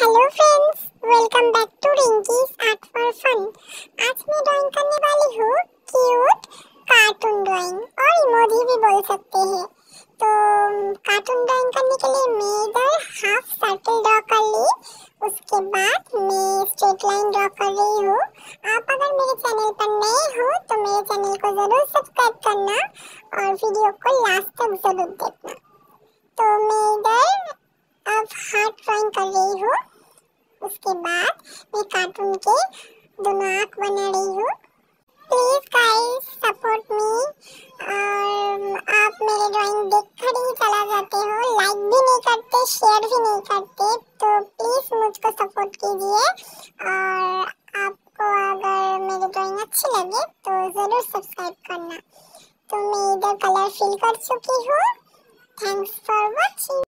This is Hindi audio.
Hello friends welcome back to Rinky's art for fun आज मैं ड्राइंग करने वाली हूँ क्यूट कार्टून ड्राइंग और इमोजी भी बोल सकते हैं। तो कार्टून ड्राइंग करने के लिए मैं इधर हाफ़ सर्कल ड्रॉ कर ली। उसके बाद मैं स्ट्रेट लाइन ड्रॉ कर रही हूँ। आप अगर मेरे चैनल पर नए हो तो मेरे चैनल को ज़रूर सब्सक्राइब करना और वीडियो को लास्ट तक ज़रूर देखना। तो मैं इधर अब हार्ट ड्राइंग कर रही हूँ। उसके बाद मैं कार्टून के दोनों आँख बना रही हूँ। प्लीज़ गाइस सपोर्ट मी और आप मेरे ड्राइंग देख कर ही चला जाते हो। लाइक भी नहीं करते शेयर भी नहीं करते। तो प्लीज़ मुझको सपोर्ट कीजिए। और आपको अगर मेरी ड्राइंग अच्छी लगे तो ज़रूर सब्सक्राइब करना। तो मैं इधर कलर फिल कर चुकी हूँ। Thanks for watching